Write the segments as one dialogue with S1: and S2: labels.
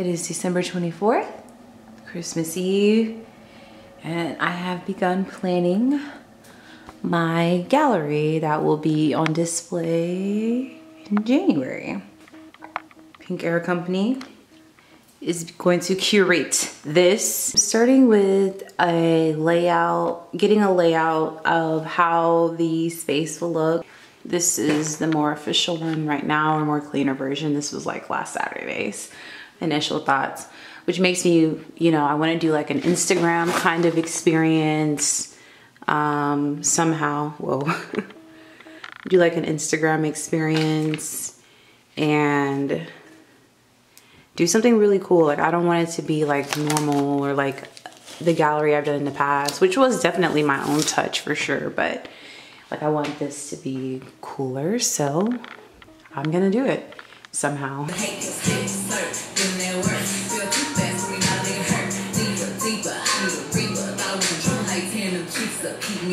S1: It is December 24th, Christmas Eve, and I have begun planning my gallery that will be on display in January. Pink Air Company is going to curate this, starting with a layout, getting a layout of how the space will look. This is the more official one right now, or more cleaner version. This was like last Saturday's initial thoughts, which makes me, you know, I want to do like an Instagram kind of experience um, somehow. Whoa. do like an Instagram experience and do something really cool. Like I don't want it to be like normal or like the gallery I've done in the past, which was definitely my own touch for sure, but like I want this to be cooler, so I'm gonna do it somehow.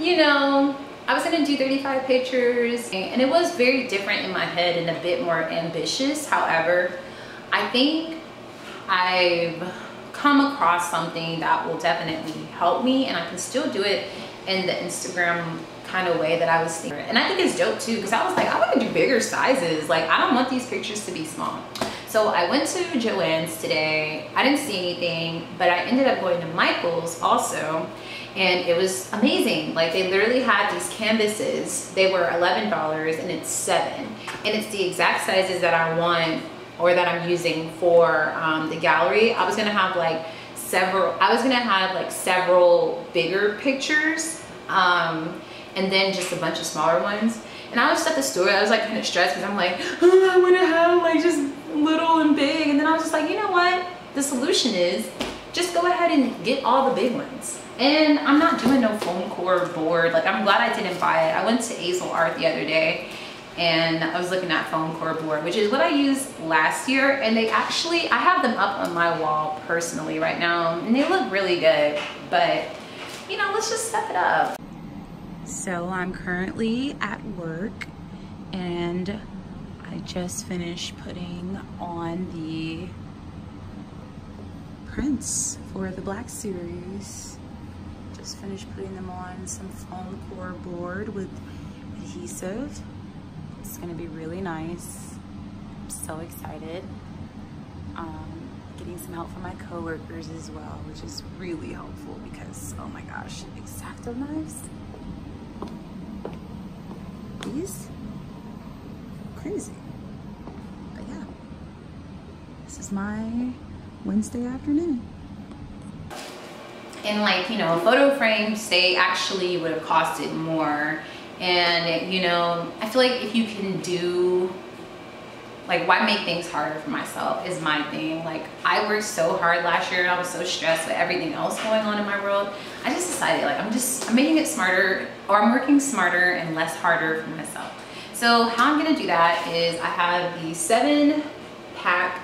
S1: you know, I was gonna do 35 pictures and it was very different in my head and a bit more ambitious. However, I think I've come across something that will definitely help me and I can still do it in the Instagram kind of way that I was thinking. And I think it's dope too because I was like, I want to do bigger sizes. Like I don't want these pictures to be small. So I went to Joann's today. I didn't see anything, but I ended up going to Michael's also and it was amazing. Like they literally had these canvases. They were $11 and it's seven. And it's the exact sizes that I want or that I'm using for um, the gallery. I was gonna have like several, I was gonna have like several bigger pictures um, and then just a bunch of smaller ones. And I was at the store, I was like kind of stressed because I'm like, oh, I want to have like just little and big. And then I was just like, you know what? The solution is just go ahead and get all the big ones. And I'm not doing no foam core board. Like I'm glad I didn't buy it. I went to Asel Art the other day and I was looking at foam core board, which is what I used last year. And they actually, I have them up on my wall personally right now and they look really good, but you know, let's just step it up. So I'm currently at work and I just finished putting on the prints for the Black Series. Just finished putting them on some foam core board with adhesive. It's gonna be really nice. I'm so excited. Um, getting some help from my coworkers as well, which is really helpful because, oh my gosh, X-Acto knives these crazy. But yeah. This is my wednesday afternoon. In like you know a photo frame, they actually would have costed more. And you know i feel like if you can do like why make things harder for myself is my thing. Like i worked so hard last year and i was so stressed with everything else going on in my world. I just decided like i'm just i'm making it smarter or i'm working smarter and less harder for myself so how i'm to do that is i have the seven pack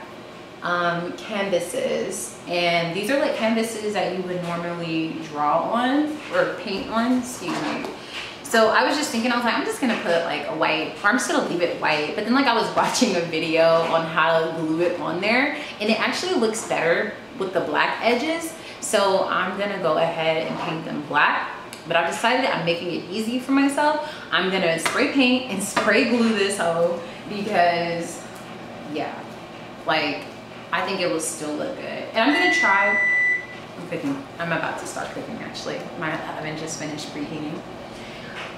S1: um, canvases and these are like canvases that you would normally draw on or paint on excuse me so I was just thinking, I was like, I'm just gonna put like a white, or I'm just gonna leave it white. But then like I was watching a video on how to glue it on there and it actually looks better with the black edges. So I'm gonna go ahead and paint them black. But I decided I'm making it easy for myself. I'm gonna spray paint and spray glue this hoe because yeah, like I think it will still look good. And I'm gonna try, I'm cooking, I'm about to start cooking actually. My oven just finished preheating.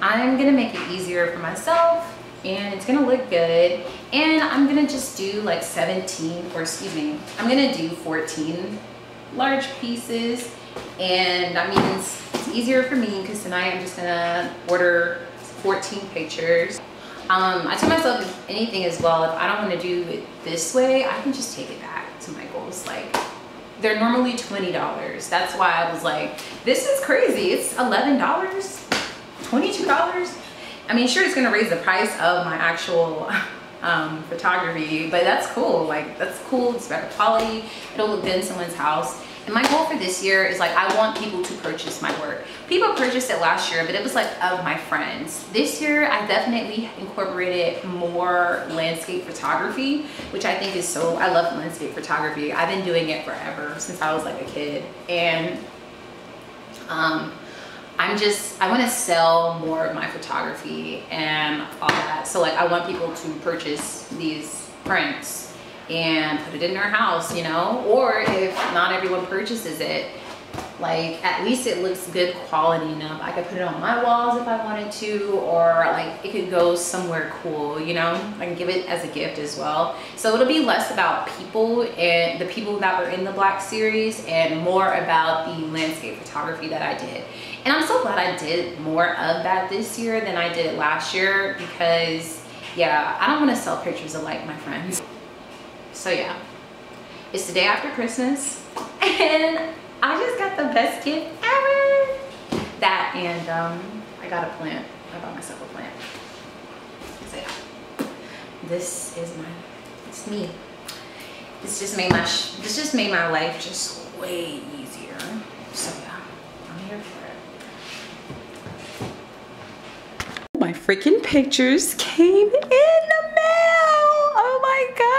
S1: I'm gonna make it easier for myself and it's gonna look good. And I'm gonna just do like 17, or excuse me, I'm gonna do 14 large pieces. And I mean, it's, it's easier for me because tonight I'm just gonna order 14 pictures. Um, I tell myself if anything as well, if I don't wanna do it this way, I can just take it back to Michael's. Like, they're normally $20. That's why I was like, this is crazy. It's $11, $22. I mean, sure, it's gonna raise the price of my actual um, photography, but that's cool. Like, that's cool, it's better quality. It'll look good in someone's house. And my goal for this year is like, I want people to purchase my work. People purchased it last year, but it was like of my friends. This year, I definitely incorporated more landscape photography, which I think is so, I love landscape photography. I've been doing it forever, since I was like a kid. And um, I'm just, I want to sell more of my photography and all that. So like, I want people to purchase these prints and put it in their house, you know? Or if not everyone purchases it, like at least it looks good quality enough. I could put it on my walls if I wanted to, or like it could go somewhere cool, you know? I can give it as a gift as well. So it'll be less about people and the people that were in the Black series and more about the landscape photography that I did. And I'm so glad I did more of that this year than I did last year because yeah, I don't want to sell pictures of like my friends. So yeah, it's the day after Christmas and I just got the best gift ever. That and um, I got a plant. I bought myself a plant. So yeah, this is my, it's me. This just made my, this just made my life just way easier. So yeah, I'm here for it. My freaking pictures came in the mail. Oh my God,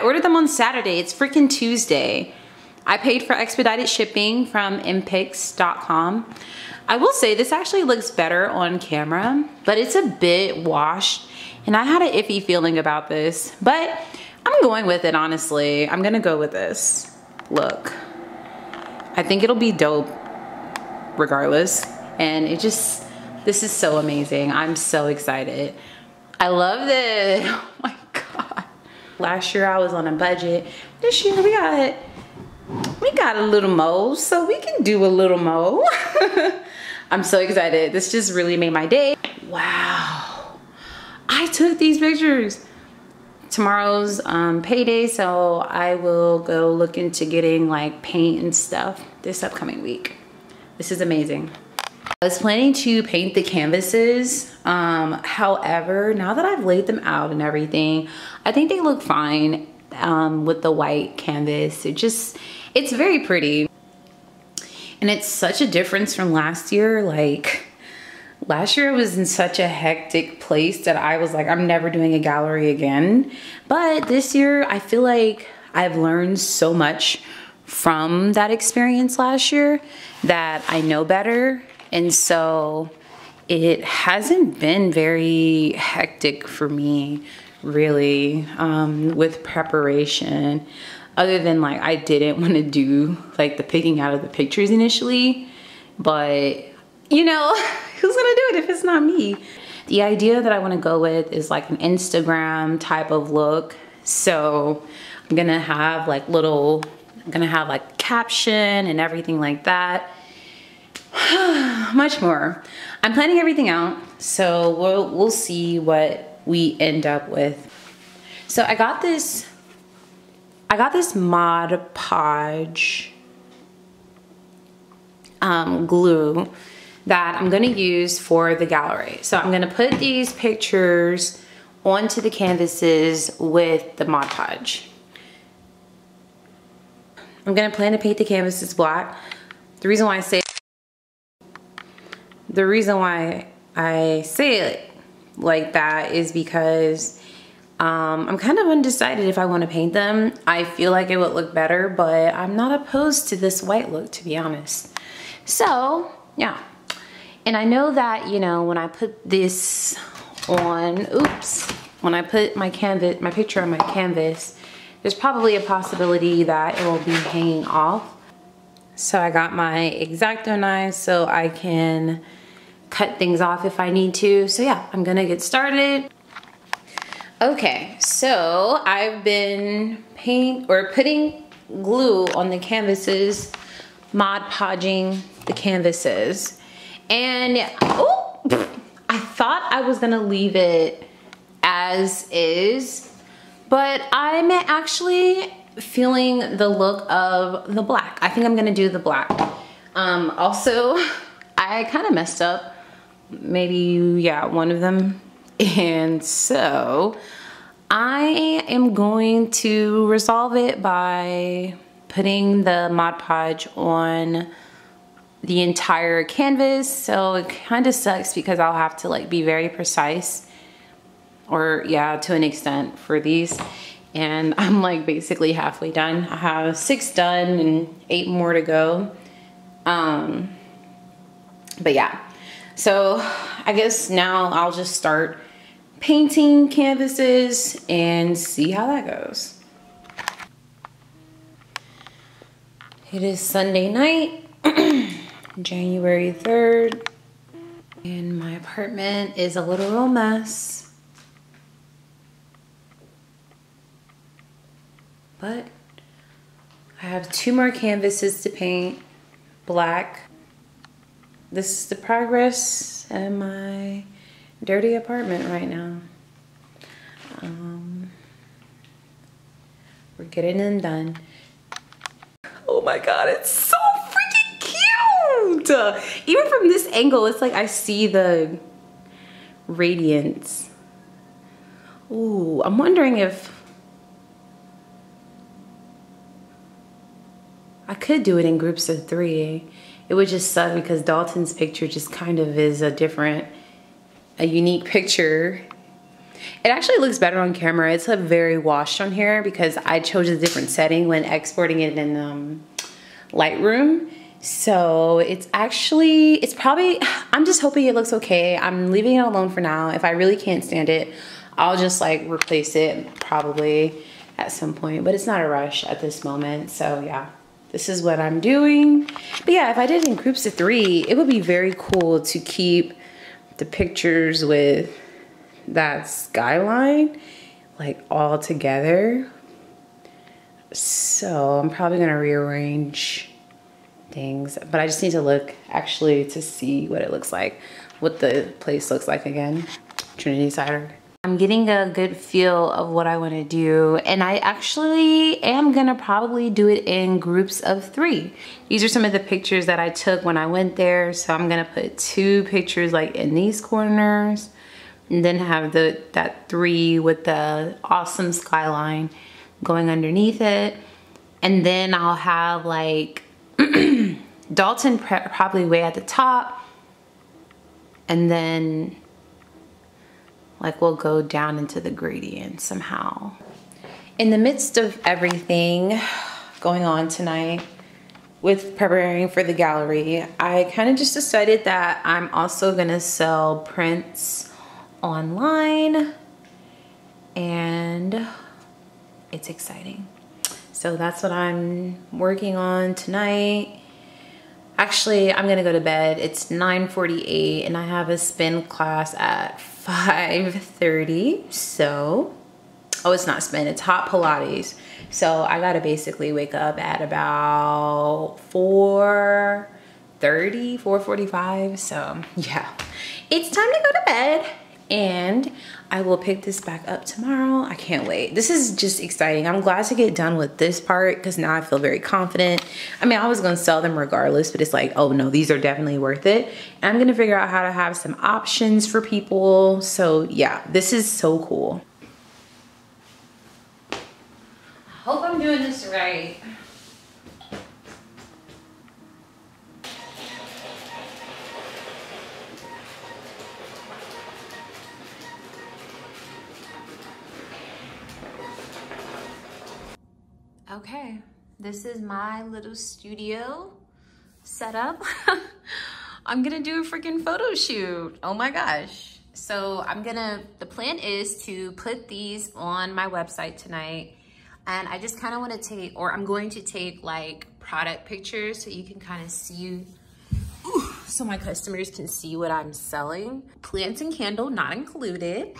S1: I ordered them on Saturday. It's freaking Tuesday. I paid for expedited shipping from mpix.com. I will say this actually looks better on camera, but it's a bit washed. And I had an iffy feeling about this, but I'm going with it, honestly. I'm gonna go with this. Look, I think it'll be dope regardless. And it just, this is so amazing. I'm so excited. I love this. Oh my. Last year I was on a budget. This year we got, we got a little mo, so we can do a little mo. I'm so excited. This just really made my day. Wow. I took these pictures. Tomorrow's um, payday, so I will go look into getting like paint and stuff this upcoming week. This is amazing. I was planning to paint the canvases. Um, however, now that I've laid them out and everything, I think they look fine um, with the white canvas. It just, it's very pretty. And it's such a difference from last year. Like last year I was in such a hectic place that I was like, I'm never doing a gallery again. But this year I feel like I've learned so much from that experience last year that I know better and so it hasn't been very hectic for me, really, um, with preparation. Other than like, I didn't want to do like the picking out of the pictures initially, but you know, who's gonna do it if it's not me? The idea that I wanna go with is like an Instagram type of look. So I'm gonna have like little, I'm gonna have like caption and everything like that. much more. I'm planning everything out, so we'll, we'll see what we end up with. So I got this, I got this Mod Podge um, glue that I'm gonna use for the gallery. So I'm gonna put these pictures onto the canvases with the Mod Podge. I'm gonna plan to paint the canvases black. The reason why I say the reason why I say it like that is because um, I'm kind of undecided if I want to paint them. I feel like it would look better, but I'm not opposed to this white look, to be honest. So, yeah. And I know that, you know, when I put this on, oops, when I put my canvas, my picture on my canvas, there's probably a possibility that it will be hanging off. So I got my X-Acto knife so I can cut things off if I need to. So yeah, I'm gonna get started. Okay, so I've been paint or putting glue on the canvases, Mod Podging the canvases. And oh, I thought I was gonna leave it as is, but I'm actually feeling the look of the black. I think I'm gonna do the black. Um, also, I kind of messed up maybe, yeah, one of them. And so I am going to resolve it by putting the Mod Podge on the entire canvas. So it kind of sucks because I'll have to like be very precise or yeah, to an extent for these. And I'm like basically halfway done. I have six done and eight more to go. Um, but yeah, so I guess now I'll just start painting canvases and see how that goes. It is Sunday night, January 3rd, and my apartment is a literal mess. But I have two more canvases to paint, black. This is the progress in my dirty apartment right now. Um, we're getting them done. Oh my God, it's so freaking cute. Even from this angle, it's like I see the radiance. Ooh, I'm wondering if I could do it in groups of three. It would just suck because Dalton's picture just kind of is a different, a unique picture. It actually looks better on camera. It's a very washed on here because I chose a different setting when exporting it in um, Lightroom. So it's actually, it's probably, I'm just hoping it looks okay. I'm leaving it alone for now. If I really can't stand it, I'll just like replace it probably at some point, but it's not a rush at this moment. So yeah this is what I'm doing. But yeah, if I did in groups of three, it would be very cool to keep the pictures with that skyline like all together. So I'm probably gonna rearrange things, but I just need to look actually to see what it looks like, what the place looks like again. Trinity Cider. I'm getting a good feel of what I want to do and I actually am gonna probably do it in groups of three. These are some of the pictures that I took when I went there so I'm gonna put two pictures like in these corners and then have the that three with the awesome skyline going underneath it and then I'll have like Dalton probably way at the top and then like we'll go down into the gradient somehow. In the midst of everything going on tonight with preparing for the gallery, I kind of just decided that I'm also gonna sell prints online and it's exciting. So that's what I'm working on tonight. Actually, I'm gonna go to bed. It's 9.48 and I have a spin class at 5.30, so, oh, it's not spin, it's hot Pilates. So I gotta basically wake up at about 4.30, 4.45, so yeah. It's time to go to bed and I will pick this back up tomorrow. I can't wait. This is just exciting. I'm glad to get done with this part because now I feel very confident. I mean, I was gonna sell them regardless, but it's like, oh no, these are definitely worth it. And I'm gonna figure out how to have some options for people. So yeah, this is so cool. I hope I'm doing this right. Okay, this is my little studio setup. I'm gonna do a freaking photo shoot. Oh my gosh. So I'm gonna, the plan is to put these on my website tonight. And I just kind of want to take, or I'm going to take like product pictures so you can kind of see, ooh, so my customers can see what I'm selling. Plants and candle not included.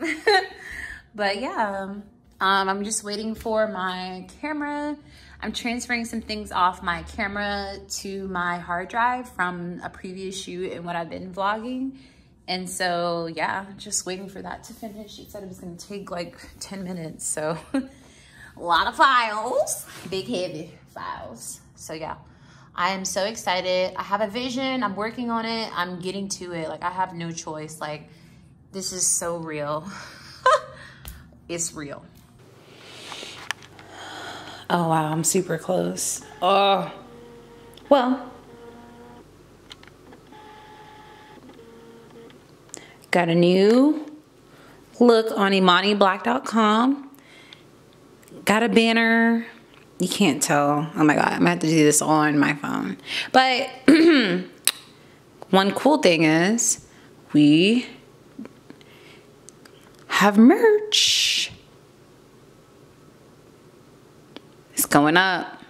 S1: but yeah, um, um, I'm just waiting for my camera. I'm transferring some things off my camera to my hard drive from a previous shoot and what I've been vlogging. And so, yeah, just waiting for that to finish. She said it was gonna take like 10 minutes. So a lot of files, big heavy files. So yeah, I am so excited. I have a vision, I'm working on it. I'm getting to it. Like I have no choice. Like this is so real. it's real. Oh wow, I'm super close. Oh, well, Got a new look on ImaniBlack.com. Got a banner. You can't tell. Oh my God, I'm gonna have to do this on my phone. But one cool thing is we have merch. It's going up.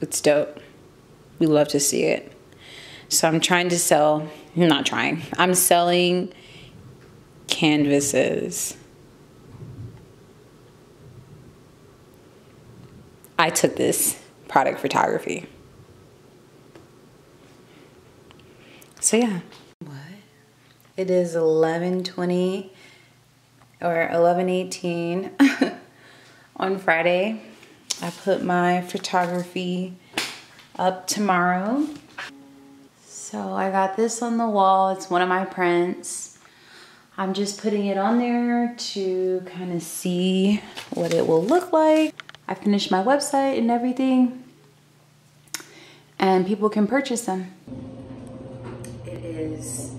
S1: It's dope. We love to see it. So I'm trying to sell, I'm not trying, I'm selling canvases. I took this product photography. So yeah. What? It is 11:20 or 11:18 on Friday. I put my photography up tomorrow. So I got this on the wall. It's one of my prints. I'm just putting it on there to kind of see what it will look like. I finished my website and everything and people can purchase them. It is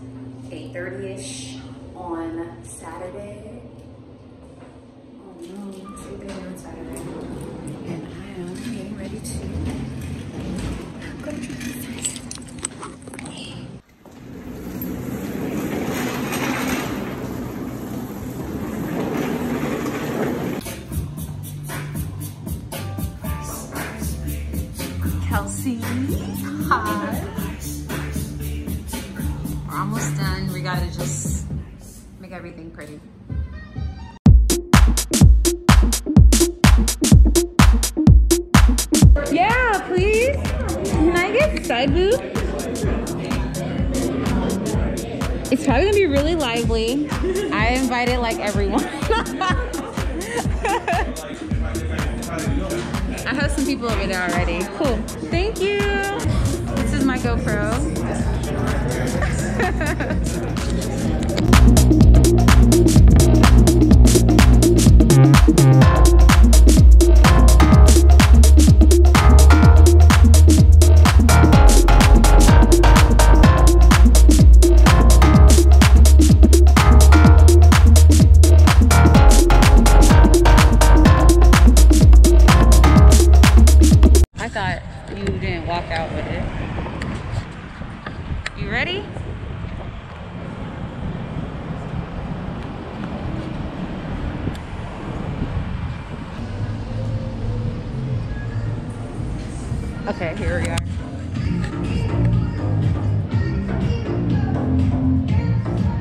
S1: 8.30ish on Saturday. Oh no, it's 8.30 on Saturday. And I am getting Kelsey, hi. We're almost done. We gotta just make everything pretty. People over there already. Cool. Thank you. This is my GoPro. Okay, here we are.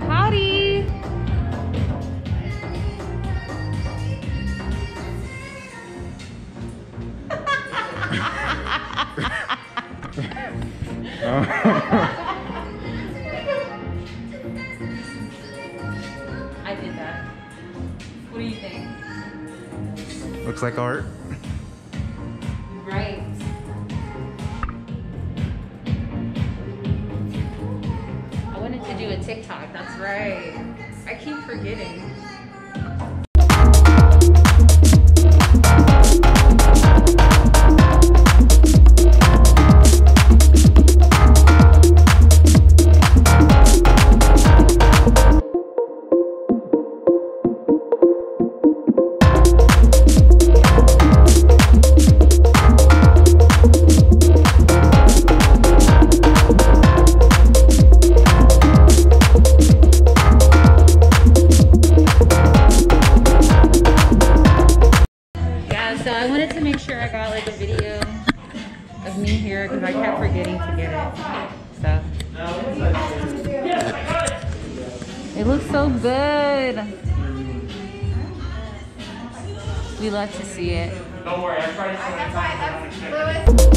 S1: Howdy! I did that. What do you think?
S2: Looks like art.
S1: That's right. I keep forgetting. Love to see it.
S3: Don't worry, I tried it so many times.